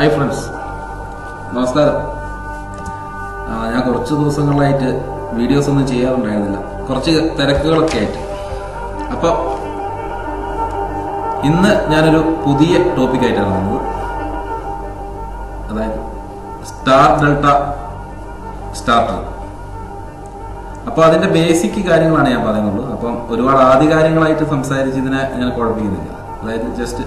Hi friends. നമസ്കാരം. ഞാൻ കുറച്ച് ദിവസങ്ങളായിട്ട് വീഡിയോസ് ഒന്നും ചെയ്യാറുണ്ടായിരുന്നില്ല. കുറച്ച് തിരക്കുകളൊക്കെ ആയിട്ട്. അപ്പോൾ ഇന്ന് ഞാനൊരു പുതിയ ടോപ്പിക്കായിട്ടാണ് വന്നത്. അതായത് സ്റ്റാർ ഡെൽറ്റ സ്റ്റാർട്ടർ അപ്പോൾ അതിന്റെ ബേസിക് കാര്യങ്ങളാണ് ഞാൻ പറയുന്നുള്ളൂ അപ്പം ഒരുപാട് ആദ്യ കാര്യങ്ങളായിട്ട് സംസാരിച്ചതിനെ ഞാൻ കുഴപ്പിക്കുന്നില്ല അതായത് ജസ്റ്റ്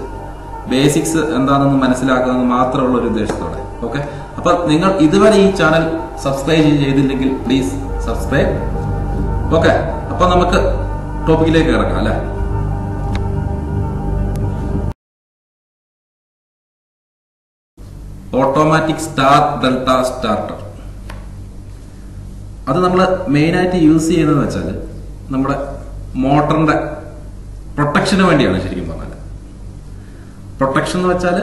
ബേസിക്സ് എന്താണെന്ന് മനസ്സിലാക്കുന്നത് മാത്രമുള്ള ഒരു ഉദ്ദേശത്തോടെ. ഓക്കെ അപ്പൊ നിങ്ങൾ ഇതുവരെ ഈ ചാനൽ സബ്സ്ക്രൈബ് ചെയ്തില്ലെങ്കിൽ പ്ലീസ് സബ്സ്ക്രൈബ് ഓക്കെ അപ്പൊ നമുക്ക് ടോപ്പിക്കിലേക്ക് കിടക്കാം അല്ലെ? ഓട്ടോമാറ്റിക് സ്റ്റാർ ഡെൽറ്റ സ്റ്റാർട്ടർ അത് നമ്മൾ മെയിനായിട്ട് യൂസ് ചെയ്യുന്നത് വെച്ചാൽ നമ്മുടെ മോട്ടറിന്റെ പ്രൊട്ടക്ഷന് വേണ്ടിയാണ് പറഞ്ഞാൽ പ്രൊട്ടക്ഷൻ എന്ന് വെച്ചാൽ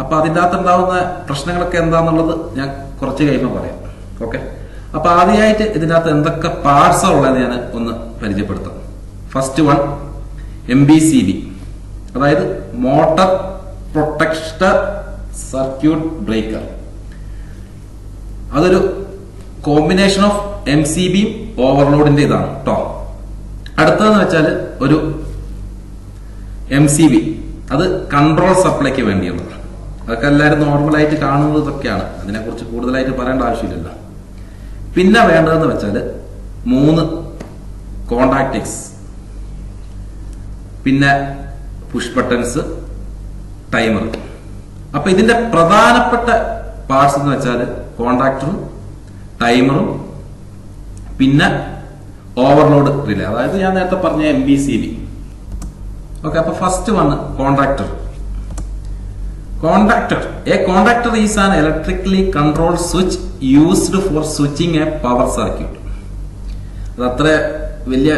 അപ്പൊ അതിന്റെ അകത്ത് ഉണ്ടാവുന്ന പ്രശ്നങ്ങളൊക്കെ എന്താന്നുള്ളത് ഞാൻ കുറച്ച് കഴിയുമ്പോൾ പറയാം. ഓക്കെ അപ്പൊ ആദ്യമായിട്ട് ഇതിനകത്ത് എന്തൊക്കെ പാർട്സ് ഉള്ളത് ഞാൻ ഒന്ന് പരിചയപ്പെടുത്താം. First one M B C B അതായത് മോട്ടർ പ്രൊട്ടക്ഷ സർക്യൂട്ട് ബ്രേക്കർ അതൊരു combination of M C B ഓവർലോഡിന്റെ ഇതാണ് കേട്ടോ അടുത്തതെന്ന് വെച്ചാൽ ഒരു എം സി ബി അത് കൺട്രോൾ സപ്ലൈക്ക് വേണ്ടിയുള്ളതാണ് അതൊക്കെ എല്ലാവരും നോർമലായിട്ട് കാണുന്നത് ഇതൊക്കെയാണ്. അതിനെക്കുറിച്ച് കൂടുതലായിട്ട് പറയേണ്ട ആവശ്യമില്ലല്ലോ. പിന്നെ വേണ്ടതെന്ന് വെച്ചാൽ മൂന്ന് കോണ്ടാക്ടിക്സ് പിന്നെ പുഷ് ബട്ടൺസ് ടൈമർ അപ്പൊ ഇതിന്റെ പ്രധാനപ്പെട്ട പാർട്സ് എന്ന് വെച്ചാൽ കോണ്ടാക്ടറും ടൈമറും പിന്നെ ഓവർലോഡ് റിലേ അതായത് ഞാൻ നേരത്തെ പറഞ്ഞ M B C B okay അപ്പൊ ഫസ്റ്റ് വന്ന് contractor contractor a contractor is an electrically control switch used for switching a power circuit അത് അത്ര വലിയ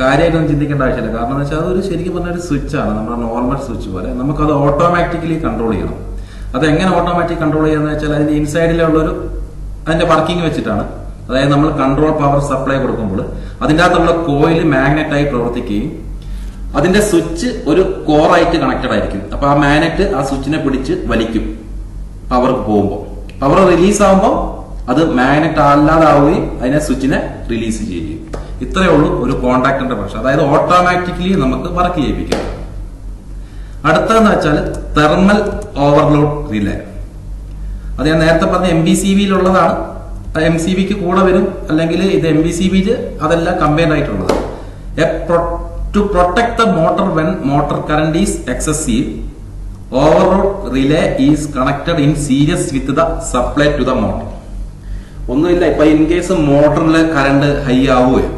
കാര്യമായിട്ടൊന്നും ചിന്തിക്കേണ്ട ആവശ്യമില്ല. കാരണം എന്ന് വെച്ചാൽ അതൊരു ശരിക്കും പറഞ്ഞ ഒരു സ്വിച്ച് ആണ്. നമ്മുടെ നോർമൽ സ്വിച്ച് പോലെ. നമുക്കത് ഓട്ടോമാറ്റിക്കലി കൺട്രോൾ ചെയ്യണം. അത് എങ്ങനെ ഓട്ടോമാറ്റിക് കൺട്രോൾ ചെയ്യാന്ന് വെച്ചാൽ അതിന്റെ ഇൻസൈഡിലുള്ളൊരു അതിന്റെ വർക്കിംഗ് വെച്ചിട്ടാണ്. അതായത് നമ്മൾ കൺട്രോൾ പവർ സപ്ലൈ കൊടുക്കുമ്പോൾ അതിന്റെ അകത്തുള്ള കോയിൽ മാഗ്നറ്റായി പ്രവർത്തിക്കുകയും അതിന്റെ സ്വിച്ച് ഒരു കോറായിട്ട് കണക്റ്റഡ് ആയിരിക്കും. അപ്പൊ ആ മാനറ്റ് ആ സ്വിച്ചിനെ പിടിച്ച് വലിക്കും. പവർ പോകുമ്പോൾ പവർ റിലീസ് ആകുമ്പോൾ അത് മാഗ്നറ്റ് അല്ലാതാവുകയും അതിനെ സ്വിച്ചിനെ റിലീസ് ചെയ്യുകയും ഇത്രയേ ഉള്ളൂ ഒരു കോണ്ടാക്ടറിന്റെ പ്രശ്നം. അതായത് ഓട്ടോമാറ്റിക്കലി നമുക്ക് വർക്ക് ചെയ്യിപ്പിക്കാം. അടുത്തതെന്ന് വെച്ചാൽ തെർമൽ ഓവർലോഡ് റിലേ അത് ഞാൻ നേരത്തെ പറഞ്ഞ എം ബി സി വിയിലുള്ളതാണ് എം സി ബിക്ക് കൂടെ വരും. അല്ലെങ്കിൽ ഇത് എം ബി സി ബിയിൽ അതെല്ലാം കമ്പൈൻഡ് ആയിട്ടുള്ളത് to protect the motor when motor current is excessive overload relay is connected in serious with the supply to the motor ഒന്നുമില്ല ഇപ്പൊ ഇൻ കേസ് മോട്ടറിൽ കറണ്ട് ഹൈ ആവുകയോ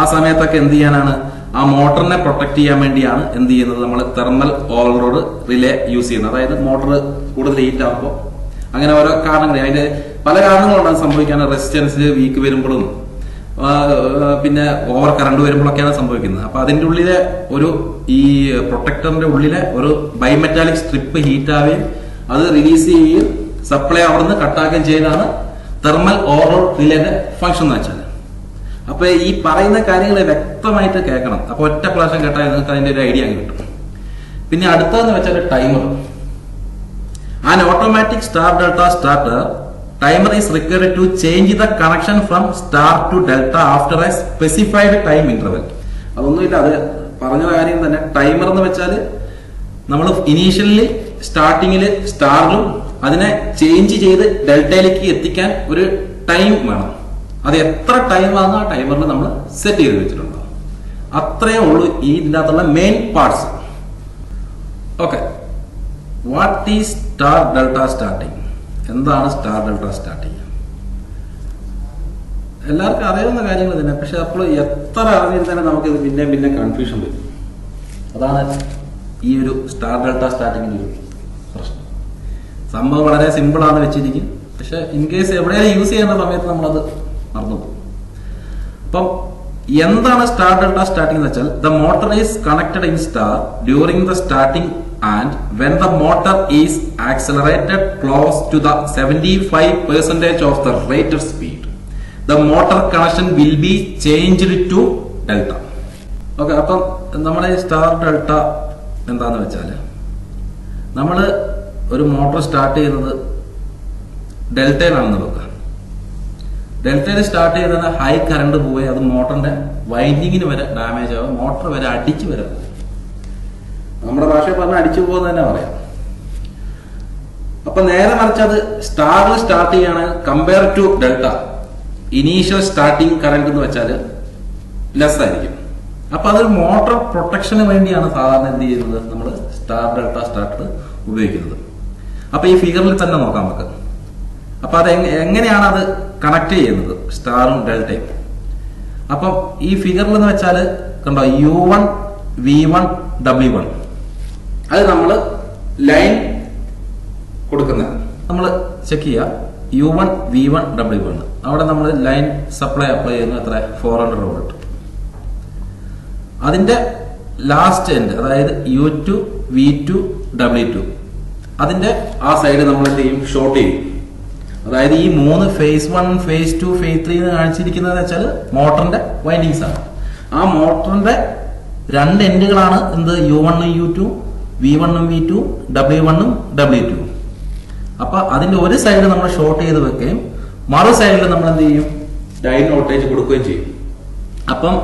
ആ സമയത്തൊക്കെ എന്ത് ചെയ്യാനാണ്? ആ മോട്ടറിനെ പ്രൊട്ടക്ട് ചെയ്യാൻ വേണ്ടിയാണ് എന്ത് ചെയ്യുന്നത്? നമ്മൾ തെർമൽ ഓവർലോഡ് റിലേ യൂസ് ചെയ്യുന്നത്. അതായത് മോട്ടർ കൂടുതൽ ഹീറ്റ് ആകുമ്പോൾ അങ്ങനെ ഓരോ കാരണങ്ങൾ അതിന്റെ പല കാരണങ്ങളുണ്ടാകും സംഭവിക്കാൻ റെസിസ്റ്റൻസിൽ വീക്ക് വരുമ്പോഴും. പിന്നെ ഓവർ കറണ്ട് വരുമ്പോഴൊക്കെയാണ് സംഭവിക്കുന്നത്. അപ്പൊ അതിന്റെ ഉള്ളിലെ ഒരു ഈ പ്രൊട്ടക്ടറിന്റെ ഉള്ളിലെ ഒരു ബൈമെറ്റാലിക് സ്ട്രിപ്പ് ഹീറ്റ് ആവുകയും അത് റിലീസ് ചെയ്യുകയും സപ്ലൈ അവിടുന്ന് കട്ടാക്കുകയും ചെയ്താണ് തെർമൽ ഓവർലോഡ് റിലേന്റെ ഫംഗ്ഷൻ എന്ന് വെച്ചാൽ അപ്പൊ ഈ പറയുന്ന കാര്യങ്ങൾ വ്യക്തമായിട്ട് കേൾക്കണം. അപ്പൊ ഒറ്റ പ്രാവശ്യം കേട്ടാൽ നിങ്ങൾക്ക് അതിന്റെ ഒരു ഐഡിയ കിട്ടും. പിന്നെ അടുത്തതെന്ന് വെച്ചാൽ timer an automatic star delta starter timer is required to change the connection from star to delta after a specified time interval അതൊന്നുമില്ല അത് പറഞ്ഞ കാര്യം തന്നെ. ടൈമർ എന്ന് വെച്ചാൽ നമ്മൾ ഇനീഷ്യലി സ്റ്റാർട്ടിങ്ങിൽ സ്റ്റാറിലും അതിനെ ചേഞ്ച് ചെയ്ത് ഡെൽറ്റയിലേക്ക് എത്തിക്കാൻ ഒരു ടൈം വേണം. അത് എത്ര ടൈം ആണെന്ന് ആ ടൈമറിൽ നമ്മൾ സെറ്റ് ചെയ്ത് വെച്ചിട്ടുണ്ടാവും അത്രയേ ഉള്ളൂ ഈ ഇതിന്റെ അകത്തുള്ള main parts okay what is star delta starting എന്താണ് സ്റ്റാർ ഡെൽറ്റ സ്റ്റാർട്ടിങ്? എല്ലാവർക്കും അറിയാവുന്ന കാര്യങ്ങൾ തന്നെ പക്ഷെ അപ്പോൾ എത്ര അറിഞ്ഞിരുന്നാലും നമുക്ക് ഇത് പിന്നെ പിന്നെ കൺഫ്യൂഷൻ വരും. അതാണ് ഈ ഒരു സ്റ്റാർ ഡെൽറ്റ സ്റ്റാർട്ടിങ്ങിന്റെ ഒരു പ്രശ്നം. സംഭവം വളരെ സിമ്പിളാണ് വെച്ചിരിക്കും. പക്ഷെ ഇൻ കേസ് എവിടെയാണ് യൂസ് ചെയ്യേണ്ട സമയത്ത് നമ്മളത് മറന്നുപോകും. അപ്പം എന്താണ് സ്റ്റാർ ഡെൽറ്റ സ്റ്റാർട്ടിംഗ് എന്ന് വെച്ചാൽ the motor is connected in star during the starting the motor is accelerated close to the seventy five percentage of the rated speed the motor connection will be changed to delta okay അപ്പം നമ്മുടെ star delta എന്താന്ന് വെച്ചാൽ നമ്മൾ ഒരു motor start ചെയ്യുന്നത് ഡെൽറ്റയിലാണെന്ന് നോക്കുക ഡെൽറ്റയിൽ സ്റ്റാർട്ട് ചെയ്തത് ഹൈ കറണ്ട് പോയി അത് മോട്ടറിന്റെ വൈൻഡിങ്ങിന് വരെ ഡാമേജ് ആവും മോട്ടർ വരെ അടിച്ചു വരെ. പോകും നമ്മുടെ ഭാഷയിൽ പറഞ്ഞാൽ അടിച്ചു പോകുന്നത് തന്നെ പറയാം. അപ്പൊ നേരെ മറിച്ച് അത് സ്റ്റാറിൽ സ്റ്റാർട്ട് ചെയ്യുകയാണെങ്കിൽ compare to delta initial starting current എന്ന് വെച്ചാൽ ലെസ് ആയിരിക്കും. അപ്പൊ അതൊരു മോട്ടോർ പ്രൊട്ടക്ഷന് വേണ്ടിയാണ് സാധാരണ എന്ത് ചെയ്യുന്നത്? നമ്മൾ സ്റ്റാർ ഡെൽറ്റ സ്റ്റാർട്ടർ ഉപയോഗിക്കുന്നത്. അപ്പൊ ഈ ഫിഗറിൽ തന്നെ നോക്കാം നമുക്ക്. അപ്പൊ അത് എങ്ങനെയാണ് അത് കണക്ട് ചെയ്യുന്നത്? സ്റ്റാറും ഡെൽറ്റയും അപ്പം ഈ ഫിഗറിൽ എന്ന് വെച്ചാൽ കണ്ടോ U one V one W one അത് നമ്മൾ ലൈൻ കൊടുക്കുന്ന നമ്മൾ ചെക്ക് ചെയ്യുക. U one V one W one അവിടെ നമ്മൾ ലൈൻ സപ്ലൈ അപ്ലൈ ചെയ്യുന്നത് എത്ര? ഫോർ ഹൺഡ്രഡ് വോൾട്ട് അതിന്റെ ലാസ്റ്റ് എൻഡ് അതായത് U two V two W two അതിന്റെ ആ സൈഡ് നമ്മൾ എന്ത് ചെയ്യും? ഷോർട്ട് ചെയ്യും. അതായത് ഈ മൂന്ന് phase one phase two phase three എന്ന് കാണിച്ചിരിക്കുന്നത് വെച്ചാൽ മോട്ടറിന്റെ വൈൻഡിങ്സ് ആണ്. ആ മോട്ടറിന്റെ രണ്ട് എൻഡുകളാണ് എന്ത്? യു വണ്ണും യു ടു വി വണ്ണും വി ടു ഡബ്ല്യു വണ്ണും ഡബ്ല്യു ടു അപ്പൊ അതിന്റെ ഒരു സൈഡ് നമ്മൾ ഷോർട്ട് ചെയ്ത് വെക്കുകയും മറു സൈഡിൽ നമ്മൾ എന്ത് ചെയ്യും? ലൈൻ വോൾട്ടേജ് കൊടുക്കുകയും ചെയ്യും. അപ്പം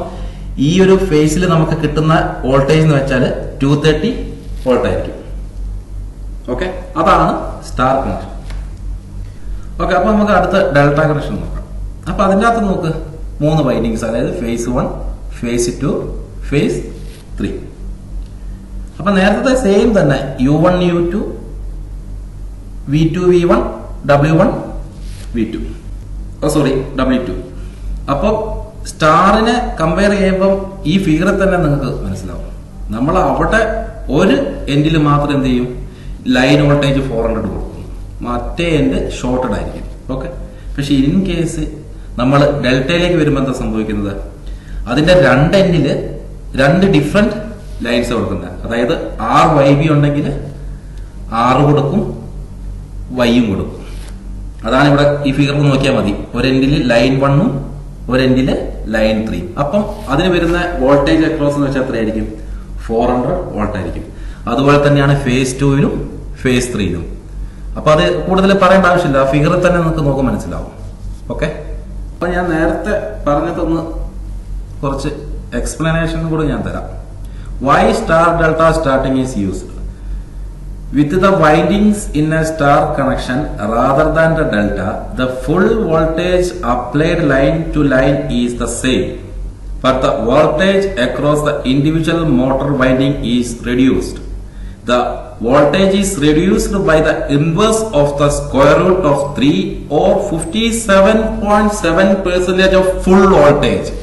ഈ ഒരു ഫേസിൽ നമുക്ക് കിട്ടുന്ന വോൾട്ടേജ് എന്ന് വെച്ചാൽ ടു തേർട്ടി വോൾട്ട് ആയിരിക്കും. ഓക്കെ അതാണ് സ്റ്റാർ കണക്ഷൻ ഓക്കെ അപ്പൊ നമുക്ക് അടുത്ത ഡെൽറ്റ കണക്ഷൻ നോക്കാം. അപ്പൊ അതിന്റെ അകത്ത് നോക്ക് മൂന്ന് വൈൻഡിങ്സ് അതായത് phase one phase two phase three അപ്പൊ നേരത്തെ സെയിം തന്നെ. U one U two V two V one W one V two sorry W two അപ്പോൾ സ്റ്റാറിനെ കമ്പയർ ചെയ്യുമ്പം ഈ ഫിഗറിൽ തന്നെ നിങ്ങൾക്ക് മനസ്സിലാവും. നമ്മൾ അവിടെ ഒരു എൻഡിൽ മാത്രം എന്ത് ചെയ്യും? ലൈൻ വോൾട്ടേജ് ഫോർ ഹൺഡ്രഡ് കൊടുക്കും. മറ്റേ എൻഡ് ഷോർട്ടഡ് ആയിരിക്കും. ഓക്കെ പക്ഷെ ഇൻ കേസ് നമ്മൾ ഡെൽറ്റയിലേക്ക് വരുമ്പോൾ എന്താ സംഭവിക്കുന്നത്? അതിന്റെ രണ്ട് എൻഡിൽ രണ്ട് ഡിഫറെന്റ് ലൈൻസ് കൊടുക്കുന്നത്. അതായത് ആർ വൈ ബി ഉണ്ടെങ്കിൽ ആറ് കൊടുക്കും വൈയും കൊടുക്കും. അതാണ് ഇവിടെ ഈ ഫിഗർ നോക്കിയാൽ മതി. ഒരെൻഡിൽ ലൈൻ വണ്ണും ഒരെൻഡിൽ ലൈൻ ത്രീ അപ്പം അതിന് വരുന്ന വോൾട്ടേജ് അക്രോസ് എന്ന് വെച്ചാൽ എത്രയായിരിക്കും? ഫോർ ഹൺഡ്രഡ് വോൾട്ട് ആയിരിക്കും. അതുപോലെ തന്നെയാണ് ഫേസ് ടുവിനും ഫേസ് ത്രീയിലും അപ്പൊ അത് കൂടുതൽ പറയേണ്ട ആവശ്യമില്ല. ആ ഫിഗറിൽ തന്നെ നമുക്ക് നോക്കാൻ മനസ്സിലാവും. ഓക്കെ അപ്പൊ ഞാൻ നേരത്തെ പറഞ്ഞതൊന്ന് കുറച്ച് എക്സ്പ്ലനേഷൻ കൂടെ ഞാൻ തരാം. why star delta starting is used. With the windings in a star connection rather than the delta, the full voltage applied line to line is the same, but the voltage across the individual motor winding is reduced. The voltage is reduced by the inverse of the square root of 3 or 57.7 percentage of full voltage.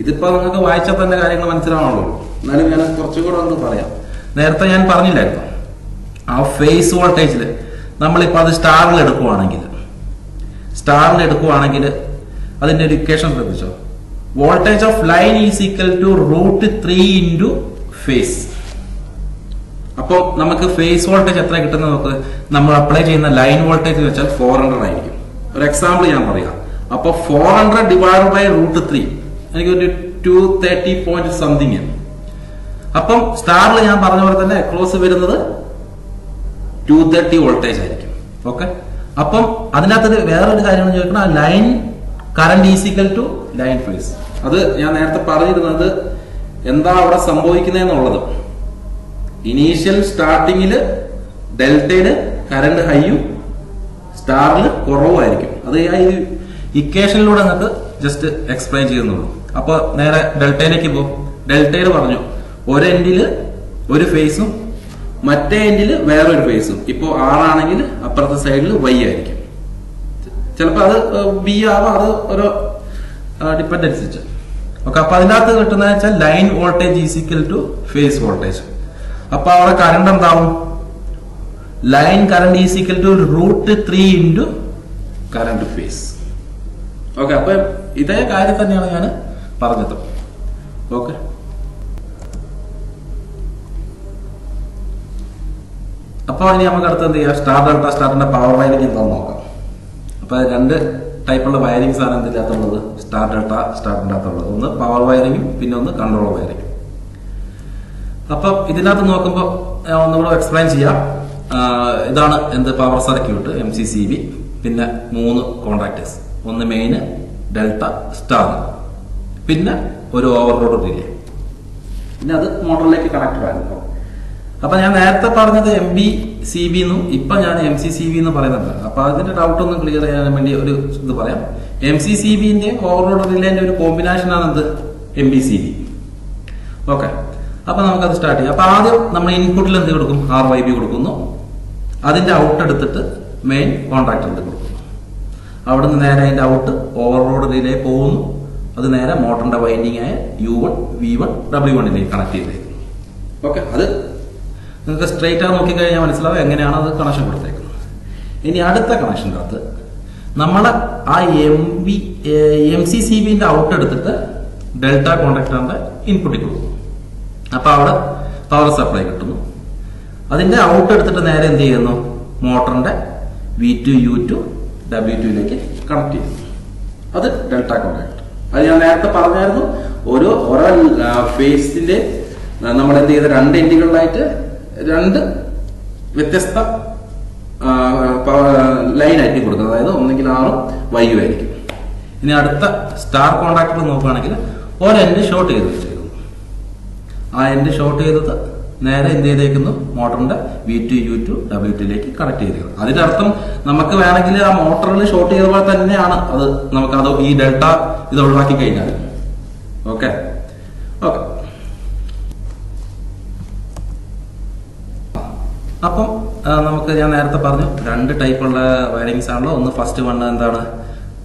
ഇതിപ്പോ നിങ്ങൾക്ക് വായിച്ചാൽ തന്നെ കാര്യങ്ങൾ മനസ്സിലാവണല്ലോ എന്നാലും ഞാൻ കുറച്ചുകൂടെ ഒന്ന് പറയാം. നേരത്തെ ഞാൻ പറഞ്ഞില്ലായിരുന്നു. ആ ഫേസ് വോൾട്ടേജിൽ നമ്മളിപ്പോൾ അത് സ്റ്റാറിൽ എടുക്കുവാണെങ്കിൽ സ്റ്റാറിൽ എടുക്കുവാണെങ്കിൽ അതിന്റെ ഒരു ഇക്വേഷൻ ശ്രദ്ധിച്ചോ? Voltage of line is equal to root three into phase അപ്പോൾ നമുക്ക് ഫേസ് വോൾട്ടേജ് എത്ര കിട്ടുന്നത് നമുക്ക് നമ്മൾ അപ്ലൈ ചെയ്യുന്ന ലൈൻ വോൾട്ടേജ് വെച്ചാൽ ഫോർ ഹൺഡ്രഡ് ആയിരിക്കും. ഒരു എക്സാമ്പിൾ ഞാൻ പറയാം. അപ്പോൾ four hundred divide by root three എനിക്ക് ഒരു ടു തേർട്ടി പോയിന്റ് സംതിങ് അപ്പം സ്റ്റാറിൽ ഞാൻ പറഞ്ഞ പോലെ തന്നെ ക്ലോസ് വരുന്നത് ടു തേർട്ടി വോൾട്ടേജ് ആയിരിക്കും. ഓക്കെ അപ്പം അതിനകത്ത് വേറൊരു കാര്യം ചോദിക്കണം line current is equal to line phase അത് ഞാൻ നേരത്തെ പറഞ്ഞിരുന്നത് എന്താ അവിടെ സംഭവിക്കുന്നതെന്നുള്ളത് ഇനീഷ്യൽ സ്റ്റാർട്ടിങ്ങിൽ ഡെൽറ്റയിൽ കറണ്ട് ഹൈയും സ്റ്റാറിൽ കുറവുമായിരിക്കും. അത് ഈ ഇക്വേഷനിലൂടെ നിങ്ങൾക്ക് ജസ്റ്റ് എക്സ്പ്ലെയിൻ ചെയ്യുന്നുള്ളൂ. അപ്പൊ നേരെ ഡെൽറ്റയിലേക്ക് പോകും ഡെൽറ്റയിൽ പറഞ്ഞു ഒരു എൻഡിൽ ഒരു ഫേസും മറ്റേ എൻഡിൽ വേറൊരു ഫേസും ഇപ്പോ ആറാണെങ്കിൽ അപ്പുറത്തെ സൈഡിൽ വൈ ആയിരിക്കും. ചിലപ്പോൾ അത് ബി ആവാം അത് ഒരു ഡിപ്പെൻഡ് അനുസരിച്ച്. ഓക്കെ അപ്പൊ അതിനകത്ത് കിട്ടുന്ന വെച്ചാൽ line voltage is equal to phase voltage. അപ്പൊ അവിടെ കറണ്ട് എന്താവും? Line current is equal to root three into current phase. Okay അപ്പൊ ഇതേ കാര്യം തന്നെയാണ് ഞാൻ പറഞ്ഞത്. ഓക്കെ അപ്പോൾ ഇനി നമുക്ക് അടുത്ത് എന്ത് ചെയ്യാം? സ്റ്റാർ ഡെൽറ്റ സ്റ്റാറിന്റെ പവർ വയറിംഗ് എന്താണെന്ന് നോക്കാം. അപ്പോൾ രണ്ട് ടൈപ്പുള്ള വയറിംഗ്സ് ആണ് എന്തിനകത്തുള്ളത് സ്റ്റാർ ഡെൽറ്റ സ്റ്റാർട്ടിന്റെ അകത്തുള്ളത്. ഒന്ന് പവർ വയറിംഗും പിന്നെ ഒന്ന് കൺട്രോൾ വയറിംഗ് അപ്പൊ ഇതിനകത്ത് നോക്കുമ്പോൾ ഒന്നുകൂടെ എക്സ്പ്ലെയിൻ ചെയ്യാം. ഇതാണ് എന്ത് power circuit M C C B പിന്നെ മൂന്ന് കോൺട്രാക്ടേഴ്സ് ഒന്ന് മെയിന് ഡെൽറ്റ സ്റ്റാർ പിന്നെ ഒരു ഓവർലോഡ് റിലേ പിന്നെ അത് മോട്ടറിലേക്ക് കണക്ട് ആയിരുന്നു. അപ്പൊ ഞാൻ നേരത്തെ പറഞ്ഞത് എം ബി സി ബി എന്നും ഇപ്പൊ ഞാൻ എം സി സി ബി എന്ന് പറയുന്നുണ്ട്. അപ്പൊ അതിന്റെ ഡൗട്ട് ഒന്ന് ക്ലിയർ ചെയ്യാൻ വേണ്ടി ഒരു ഇത് പറയാം. എം സി സി ബിന്റെ ഓവർലോഡ് റിലേന്റെ ഒരു കോമ്പിനേഷൻ ആണ് എന്ത്? M B C B okay അപ്പൊ നമുക്കത് സ്റ്റാർട്ട് ചെയ്യാം. അപ്പൊ ആദ്യം നമ്മൾ ഇൻപുട്ടിൽ എന്ത് കൊടുക്കും? ആർ വൈ ബി കൊടുക്കുന്നു. അതിന്റെ ഔട്ട് എടുത്തിട്ട് മെയിൻ കോൺട്രാക്ടർ എന്ത് കൊടുക്കുന്നു. അവിടുന്ന് നേരെ അതിന്റെ ഔട്ട് ഓവർലോഡ് റിലേ പോകുന്നു. അത് നേരെ മോട്ടറിന്റെ വൈൻഡിങ് ആയ U one V one W വണ്ണിലേക്ക് കണക്ട് ചെയ്തേക്കും ഓക്കെ അത് നിങ്ങൾക്ക് സ്ട്രെയിറ്റ് ആ നോക്കിക്കഴിഞ്ഞാൽ മനസ്സിലാവും എങ്ങനെയാണ് അത് കണക്ഷൻ കൊടുത്തേക്കുന്നത്. ഇനി അടുത്ത കണക്ഷന്റെ അകത്ത് നമ്മൾ ആ M V M C C ബിന്റെ out എടുത്തിട്ട് ഡെൽറ്റ കോണ്ടാക്ടറിന്റെ ഇൻപുട്ടിൽ കൊടുക്കും അപ്പൊ അവിടെ പവർ സപ്ലൈ കിട്ടുന്നു. അതിന്റെ ഔട്ട് എടുത്തിട്ട് നേരെ എന്ത് ചെയ്യുന്നു? മോട്ടറിന്റെ V two U two W ടുയിലേക്ക് connect ചെയ്യുന്നു. അത് ഡെൽറ്റ കോണ്ടാക്ട് അത് ഞാൻ നേരത്തെ പറഞ്ഞായിരുന്നു. ഒരു ഓരോ ഫേസിന്റെ നമ്മൾ എന്ത് ചെയ്ത രണ്ട് എൻഡുകളിലായിട്ട് രണ്ട് വ്യത്യസ്ത ലൈൻ ആയിട്ട് കൊടുക്കുന്നത് അതായത് ഒന്നെങ്കിൽ ആറും വൈയും ആയിരിക്കും. ഇനി അടുത്ത സ്റ്റാർ കോണ്ടാക്ടർ നോക്കുകയാണെങ്കിൽ ഒരെൻഡ് ഷോർട്ട് ചെയ്ത് വെച്ചിരിക്കുന്നു ആ എൻഡ് ഷോർട്ട് ചെയ്തത് നേരെ എന്ത് ചെയ്തേക്കുന്നു? മോട്ടറിന്റെ V two U two W ടുയിലേക്ക് connect ചെയ്തേക്കുന്നത് അതിന്റെ അർത്ഥം നമുക്ക് വേണമെങ്കിൽ ആ മോട്ടറിൽ ഷോർട്ട് ചെയ്ത പോലെ തന്നെയാണ് അത് നമുക്ക് അത് ഈ ഡെൽറ്റ ഇത് ഒഴിവാക്കി കഴിഞ്ഞാൽ. ഓക്കെ ഓക്കെ അപ്പം നമുക്ക് ഞാൻ നേരത്തെ പറഞ്ഞു രണ്ട് ടൈപ്പുള്ള വയറിങ്സ് ആണല്ലോ. ഒന്ന് ഫസ്റ്റ് വണ്ണ് എന്താണ്?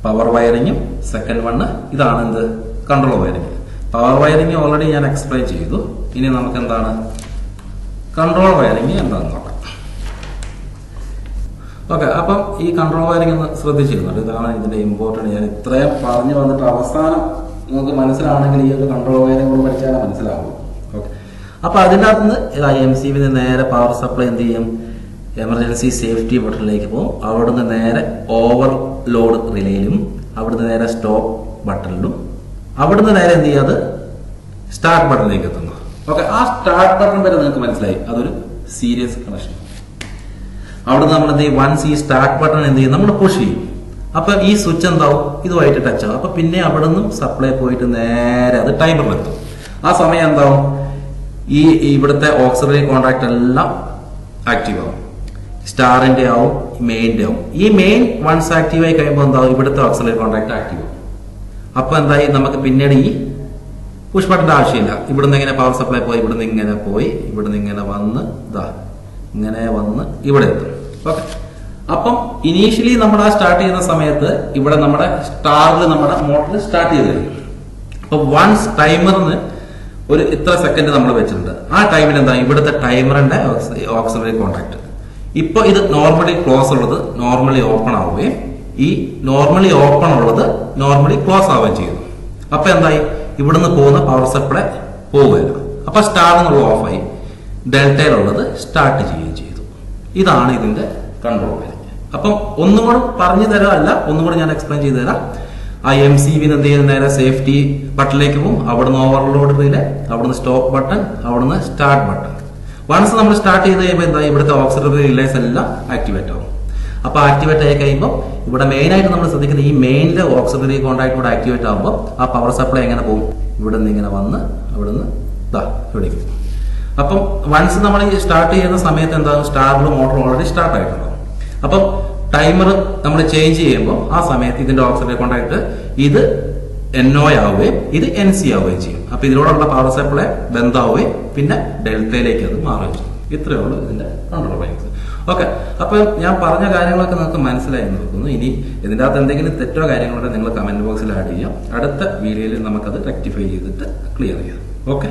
പവർ വയറിങ്ങും സെക്കൻഡ് വണ്ണ് ഇതാണ് എന്ത്? Control wiring power wiring already ഞാൻ എക്സ്പ്ലെയിൻ ചെയ്തു. ഇനി നമുക്ക് എന്താണ്? കൺട്രോൾ വയറിങ് എന്താണെന്ന് നോക്കാം. ഓക്കെ അപ്പം ഈ കൺട്രോൾ വയറിങ് ഒന്ന് ശ്രദ്ധിച്ചിരുന്നുണ്ട് ഇതാണ് ഇതിന്റെ ഇമ്പോർട്ടന്റ് ഞാൻ ഇത്രയും പറഞ്ഞു വന്നിട്ട് അവസാനം നമുക്ക് മനസ്സിലാണെങ്കിൽ ഈ ഒരു കൺട്രോൾ വയറിങ് കൂടെ പഠിച്ചാലേ മനസ്സിലാവും ഓക്കെ അപ്പൊ അതിനകത്ത് നിന്ന് എം സി ബിന്ന് നേരെ പവർ സപ്ലൈ എന്ത് ചെയ്യും? എമർജൻസി സേഫ്റ്റി ബട്ടണിലേക്ക് പോകും. അവിടുന്ന് നേരെ ഓവർ ലോഡ് റിലേയിലും അവിടുന്ന് നേരെ സ്റ്റോപ്പ് ബട്ടണിലും അവിടുന്ന് നേരെ എന്ത് ചെയ്യാതെ സ്റ്റാർട്ട് ബട്ടണിലേക്ക് എത്തുന്നു. ഓക്കെ ആ സ്റ്റാർട്ട് ബട്ടൺ വരെ നിങ്ങൾക്ക് മനസ്സിലായി. അതൊരു സീരിയസ് കണക്ഷൻ അവിടുന്ന് നമ്മൾ എന്ത് ചെയ്യും? വൺസ് ഈ സ്റ്റാർട്ട് ബട്ടൺ എന്ത് ചെയ്യും? നമ്മൾ പുഷ് ചെയ്യും. അപ്പൊ ഈ സ്വിച്ച് എന്താവും? ഇതുമായിട്ട് ടച്ച് ആവും. അപ്പൊ പിന്നെ അവിടുന്ന് സപ്ലൈ പോയിട്ട് നേരെ അത് ടൈമറിലെത്തും ആ സമയം എന്താവും? ഈ ഇവിടുത്തെ ഓക്സിലറി കോൺട്രാക്ട് എല്ലാം ആക്റ്റീവ് ആവും. സ്റ്റാറിന്റെ ആവും മെയിന്റെ ആവും. ഈ മെയിൻ വൺസ് ആക്റ്റീവ് ആയി കഴിയുമ്പോൾ എന്താവും? ഇവിടുത്തെ ഓക്സിലറി കോൺട്രാക്ട് ആക്റ്റീവ് ആവും. അപ്പൊ എന്തായി? നമുക്ക് പിന്നീട് ഈ പുഷ് ബട്ടന്റെ ആവശ്യമില്ല. ഇവിടുന്ന് ഇങ്ങനെ പവർ സപ്ലൈ പോയി? ഇവിടുന്ന് ഇങ്ങനെ പോയി. ഇവിടുന്ന് ഇങ്ങനെ വന്ന് ഇതാ ഇങ്ങനെ വന്ന് ഇവിടെ എത്തും. ഓക്കെ അപ്പം ഇനീഷ്യലി നമ്മൾ ആ സ്റ്റാർട്ട് ചെയ്യുന്ന സമയത്ത് ഇവിടെ നമ്മുടെ സ്റ്റാറിൽ നമ്മുടെ മോട്ടർ സ്റ്റാർട്ട് ചെയ്ത് കഴിഞ്ഞു. അപ്പൊ വൺസ് ടൈമറിന് ഒരു ഇത്ര സെക്കൻഡ് നമ്മൾ വെച്ചിട്ടുണ്ട്. ആ ടൈമിൽ എന്താ ഇവിടുത്തെ ടൈമറിന്റെ ഓക്സിലറി കോൺടാക്ട് ഇപ്പൊ ഇത് നോർമലി ക്ലോസ് ഉള്ളത് നോർമലി ഓപ്പൺ ആവുകയും ഈ നോർമലി ഓപ്പൺ ഉള്ളത് നോർമലി ക്ലോസ് ആവുകയും ചെയ്യുന്നു അപ്പൊ എന്തായി? ഇവിടുന്ന് പോകുന്ന പവർ സപ്ലൈ പോവുകയില്ല അപ്പൊ സ്റ്റാർ എന്നുള്ള ഓഫായി ഡെൽറ്റയിലുള്ളത് സ്റ്റാർട്ട് ചെയ്യുകയും ചെയ്തു. ഇതാണ് ഇതിന്റെ കൺട്രോൾ അപ്പം ഒന്നും കൂടെ പറഞ്ഞു തരാം അല്ല ഒന്നും കൂടെ ഞാൻ എക്സ്പ്ലെയിൻ ചെയ്തു തരാം. ആ എം സി ബി എന്ത് ചെയ്യുന്ന? നേരെ സേഫ്റ്റി ബട്ടണിലേക്ക് പോകും. അവിടുന്ന് ഓവർലോഡ് റിലേ അവിടുന്ന് സ്റ്റോപ്പ് ബട്ടൺ അവിടുന്ന് സ്റ്റാർട്ട് ബട്ടൺ വൺസ് നമ്മൾ സ്റ്റാർട്ട് ചെയ്ത് കഴിയുമ്പോൾ എന്താ ഇവിടുത്തെ ഓക്സിലറി റിലേസ് എല്ലാം ആക്ടിവേറ്റ് ആവും. അപ്പൊ ആക്ടിവേറ്റ് ആയി കഴിയുമ്പോൾ ഇവിടെ മെയിൻ ആയിട്ട് നമ്മൾ ശ്രദ്ധിക്കുന്നത് ഈ മെയിനിലെ ഓക്സിലറി കോൺടാക്ട് കൂടെ ആക്ടിവേറ്റ് ആകുമ്പോൾ ആ പവർ സപ്ലൈ എങ്ങനെ പോകും? ഇവിടെ നിന്ന് ഇങ്ങനെ വന്ന് ഇവിടെ നിന്ന് ഇതാ അപ്പം വൺസ് നമ്മൾ ഈ സ്റ്റാർട്ട് ചെയ്യുന്ന സമയത്ത് എന്താകും? സ്റ്റാറിൽ മോട്ടർ ഓൾറെഡി സ്റ്റാർട്ട് ആയിട്ടുണ്ടാവും അപ്പം ടൈമർ നമ്മൾ ചേഞ്ച് ചെയ്യുമ്പോൾ ആ സമയത്ത് ഇതിന്റെ ഓക്സിലറി കോൺടാക്ട് ഇത് എൻ ഒ ആവുകയും ഇത് എൻ സി ആവുകയും ചെയ്യും. അപ്പൊ ഇതിനോടുള്ള പവർ സപ്ലൈ ബന്ധാവുകയും പിന്നെ ഡെൽറ്റയിലേക്ക് അത് മാറുകയും ചെയ്യും. ഇത്രയേ ഉള്ളൂ ഇതിന്റെ കൺട്രോൾ ഓക്കെ. അപ്പൊ ഞാൻ പറഞ്ഞ കാര്യങ്ങളൊക്കെ നിങ്ങൾക്ക് മനസ്സിലായി നോക്കുന്നു ഇനി ഇതിന്റെ അകത്ത് എന്തെങ്കിലും തെറ്റോ കാര്യങ്ങളോ നിങ്ങൾ കമന്റ് ബോക്സിൽ ആഡ് ചെയ്യാം. അടുത്ത വീഡിയോയിൽ നമുക്കത് റെക്ടിഫൈ ചെയ്തിട്ട് ക്ലിയർ ചെയ്യാം. ഓക്കെ.